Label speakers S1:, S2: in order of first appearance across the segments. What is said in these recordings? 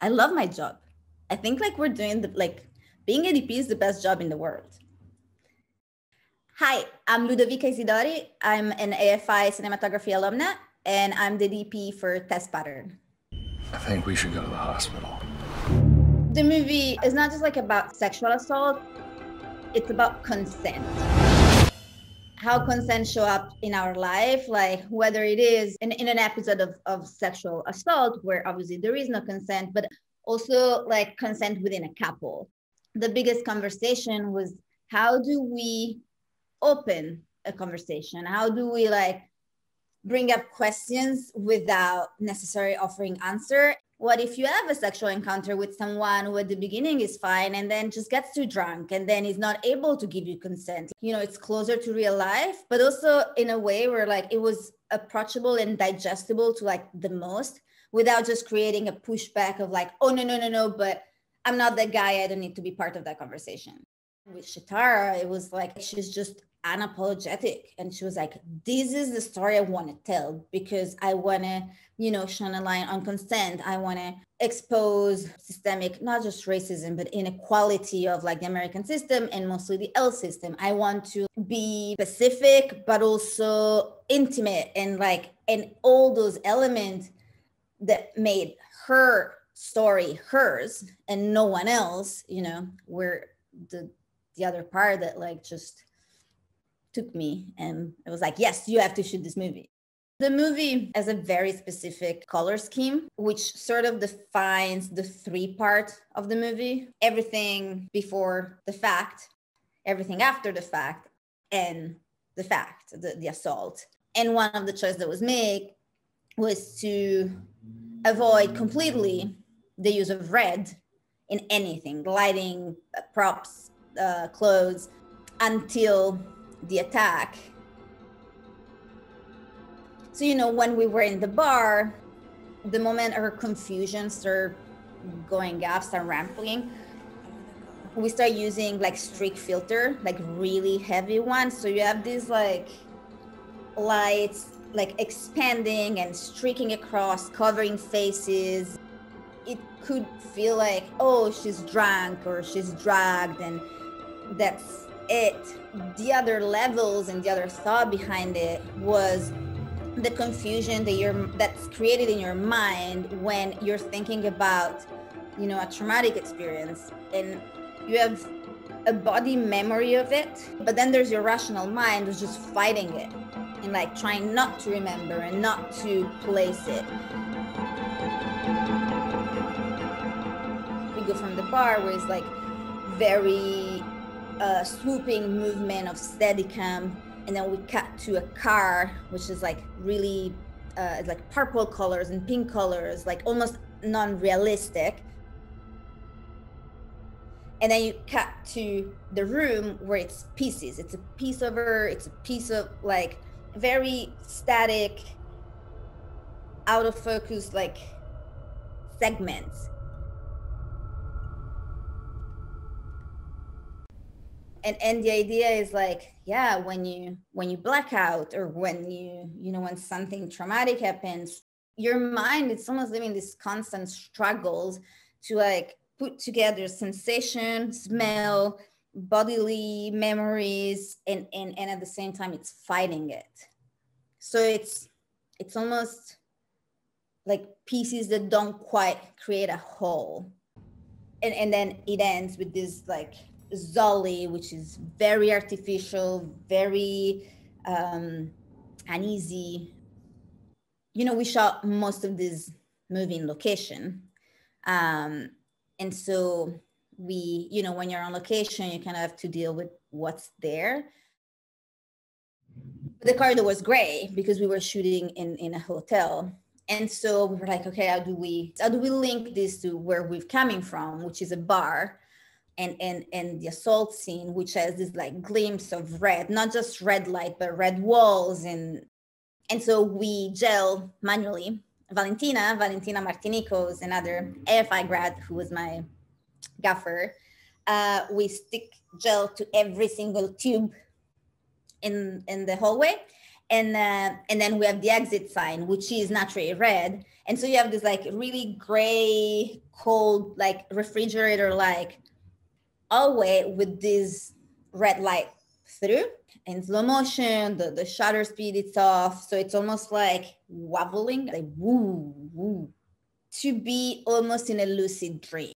S1: I love my job. I think like we're doing the like being a DP is the best job in the world. Hi, I'm Ludovica Isidori. I'm an AFI cinematography alumna, and I'm the DP for Test Pattern.
S2: I think we should go to the hospital.
S1: The movie is not just like about sexual assault, it's about consent. How consent show up in our life, like whether it is in, in an episode of, of sexual assault where obviously there is no consent, but also like consent within a couple. The biggest conversation was how do we open a conversation? How do we like bring up questions without necessarily offering answer? What if you have a sexual encounter with someone who at the beginning is fine and then just gets too drunk and then is not able to give you consent? You know, it's closer to real life, but also in a way where like it was approachable and digestible to like the most without just creating a pushback of like, oh no, no, no, no, but I'm not that guy. I don't need to be part of that conversation. With Shatara, it was like she's just unapologetic. And she was like this is the story i want to tell because i want to you know shine a light on consent. I want to expose systemic not just racism but inequality of like the american system and mostly the l system. I want to be specific but also intimate and like and all those elements that made her story hers and no one else you know were the the other part that like just took me and it was like, yes, you have to shoot this movie. The movie has a very specific color scheme, which sort of defines the three part of the movie everything before the fact, everything after the fact, and the fact, the, the assault. And one of the choices that was made was to avoid completely the use of red in anything lighting, props, uh, clothes until the attack. So, you know, when we were in the bar, the moment her confusion started going up, started ramping, we start using like streak filter, like really heavy ones. So you have these like lights like expanding and streaking across, covering faces. It could feel like, oh, she's drunk or she's dragged, and that's it the other levels and the other thought behind it was the confusion that you're that's created in your mind when you're thinking about you know a traumatic experience and you have a body memory of it but then there's your rational mind who's just fighting it and like trying not to remember and not to place it. We go from the bar where it's like very a swooping movement of Steadicam, and then we cut to a car, which is like really uh, like purple colors and pink colors, like almost non-realistic. And then you cut to the room where it's pieces. It's a piece of her. It's a piece of like very static, out of focus, like segments and and the idea is like yeah when you when you black out or when you you know when something traumatic happens your mind it's almost living this constant struggles to like put together sensation smell bodily memories and and, and at the same time it's fighting it. So it's it's almost like pieces that don't quite create a whole. And and then it ends with this like Zolly, which is very artificial, very um, uneasy. You know, we shot most of this movie in location. Um, and so we, you know, when you're on location, you kind of have to deal with what's there. The corridor was gray because we were shooting in, in a hotel. And so we were like, okay, how do we how do we link this to where we're coming from, which is a bar? And and and the assault scene which has this like glimpse of red not just red light but red walls. And and so we gel manually valentina valentina martinicos another afi grad who was my gaffer. Uh, we stick gel to every single tube in in the hallway. And uh, and then we have the exit sign which is naturally red. And so you have this like really gray cold like refrigerator like hallway with this red light through in slow motion the, the shutter speed is off. So it's almost like wobbling like woo woo to be almost in a lucid dream.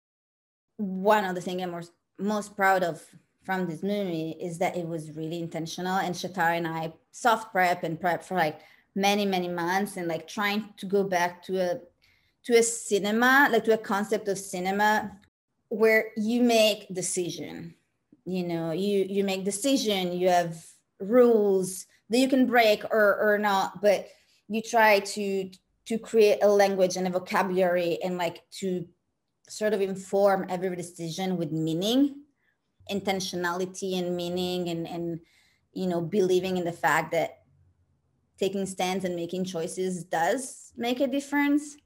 S1: One of the things i'm most, most proud of from this movie is that it was really intentional and Shatara and I soft prep and prep for like many many months and like trying to go back to a to a cinema like to a concept of cinema where you make decision. You know you you make decision you have rules that you can break or or not but you try to to create a language and a vocabulary and like to sort of inform every decision with meaning intentionality and meaning and and you know believing in the fact that taking stands and making choices does make a difference